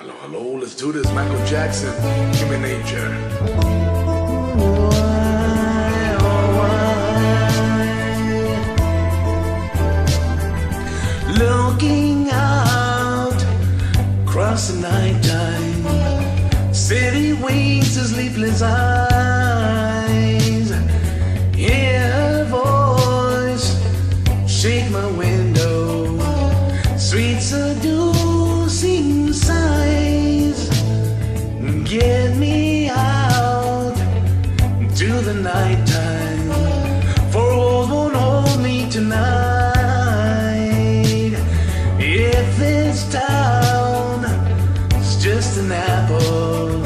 Hello, hello, let's do this. Michael Jackson, Human Nature. Looking out across the night time, city winks to sleepless eyes. Hear her voice, shake my window, sweet seducing the night time, for walls won't hold me tonight. If this town is just an apple,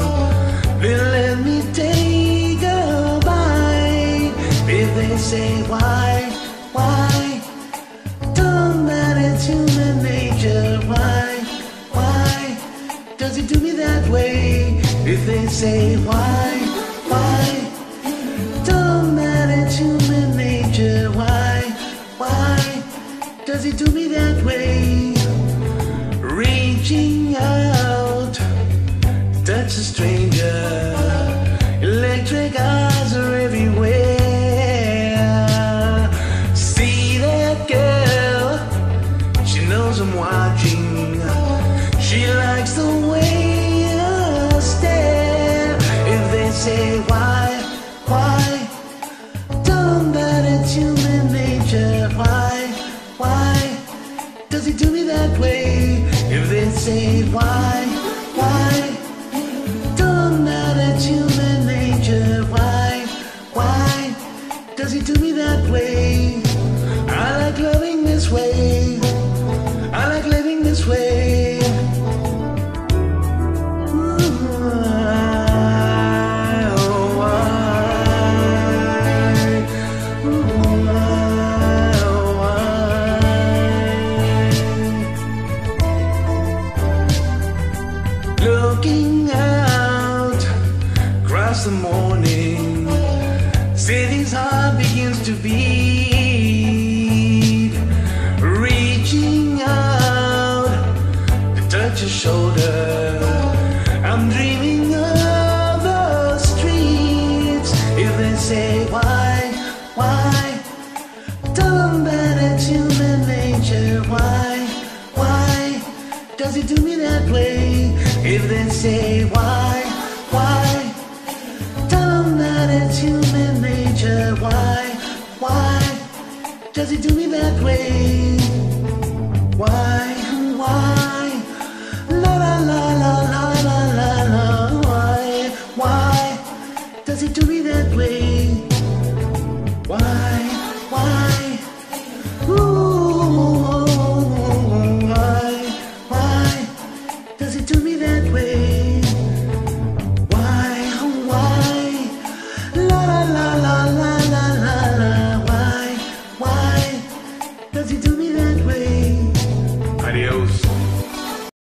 then let me take a bite. If they say why, why, don't matter to human nature. Why, why does it do me that way? If they say why, that way? Reaching out, touch a stranger. Electric eyes are everywhere. See that girl? She knows I'm watching. Say why, why, don't matter to human nature. Why, why does he do me that way? I like loving this way. I like living this way. The morning, city's heart begins to beat. Reaching out to touch your shoulder, I'm dreaming of the streets. If they say why, why, don't matter to human nature. Why, why does it do me that way? If they say why, it's human nature. Why, why does he do me that way? Why, why? La la la la la la la. Why, why does he do me that way?